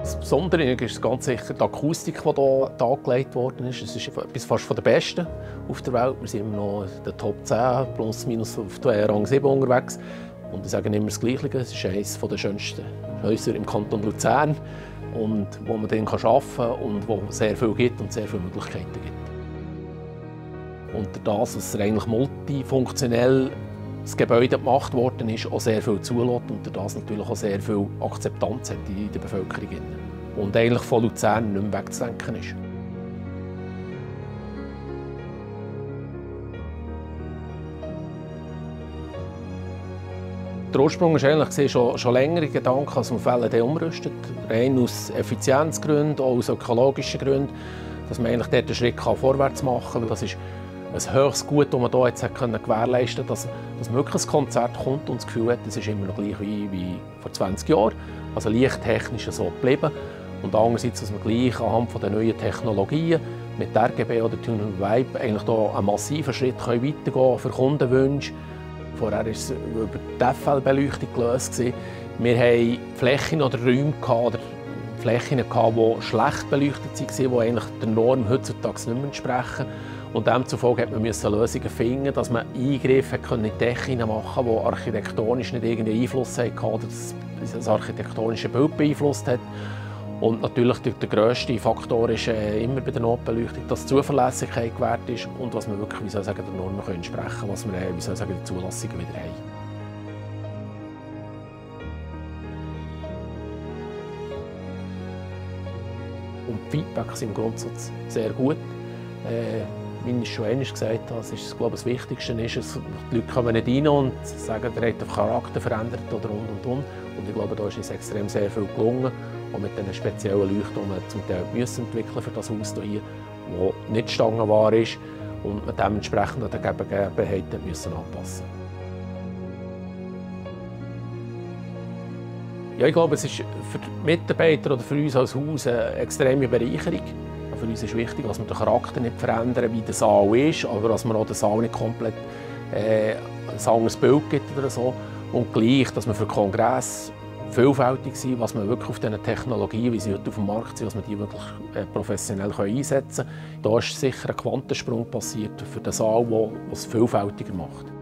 Das Besondere ist ganz sicher die Akustik, die hier angelegt worden ist. Es ist fast von der besten auf der Welt. Wir sind immer noch in den Top 10, plus minus auf Rang 7 unterwegs. Und ich sage immer das Gleiche, es ist eines der schönsten Häuser im Kanton Luzern, und wo man dann arbeiten kann und wo sehr viel gibt und sehr viele Möglichkeiten gibt. Und das, dass eigentlich multifunktionell das Gebäude gemacht worden ist, auch sehr viel zulässt und das natürlich auch sehr viel Akzeptanz hat in der Bevölkerung. Und eigentlich von Luzern nicht mehr wegzudenken ist. Der Ursprung war eigentlich schon, schon längere Gedanken, dass man Fälle umrüstet. Rein aus Effizienzgründen, auch aus ökologischen Gründen, dass man eigentlich dort einen Schritt vorwärts machen kann. Das ist ein höchstes Gut, das man hier jetzt können gewährleisten konnte, dass, dass wirklich ein Konzert kommt und das Gefühl hat, es ist immer noch gleich wie, wie vor 20 Jahren. Also lichttechnisch so geblieben. Und andererseits, dass man gleich anhand der neuen Technologien mit RGB oder Tuner Vibe eigentlich hier einen massiven Schritt weitergehen können für Kundenwünsche. Vorher war es über die FL-Beleuchtung gelöst. Wir hatten Flächen oder Räume oder Flächen, die schlecht beleuchtet waren, die eigentlich der Norm heutzutage nicht mehr entsprechen. Und demzufolge hat man Lösungen finden, dass man Eingriffe in die Decke machen die architektonisch nicht irgendeinen Einfluss hatten oder das architektonische Bild beeinflusst hat. Und natürlich der, grösste Faktor ist äh, immer bei der Notbeleuchtung, dass Zuverlässigkeit gewährt ist und was wir wirklich wie soll sagen, der Norm entsprechen können, was wir äh, wie soll sagen, die Zulassungen wieder haben. Und die Feedbacks sind im Grundsatz sehr gut. Äh, wie ich schon einmal gesagt habe, ist, glaube das Wichtigste ist, dass die Leute kommen nicht rein und sagen, der hat den Charakter verändert oder und und und. Und ich glaube, da ist uns extrem sehr viel gelungen. Und mit diesen speziellen Leuchten, die wir zum Teil für das Haus hier, das nicht stangenwahr ist und wir dementsprechend an den Gegebenheiten müssen anpassen Ja, ich glaube, es ist für die Mitarbeiter oder für uns als Haus eine extreme Bereicherung. Für uns ist wichtig, dass wir den Charakter nicht verändern, wie der Saal ist, aber dass man auch den Saal nicht komplett äh, ein anderes Bild gibt oder so. Und gleich, dass man für Kongress vielfältig sind, was man wirklich auf diesen Technologien, wie sie heute auf dem Markt sind, was man die wirklich äh, professionell einsetzen kann. Da ist sicher ein Quantensprung passiert für den Saal, der es vielfältiger macht.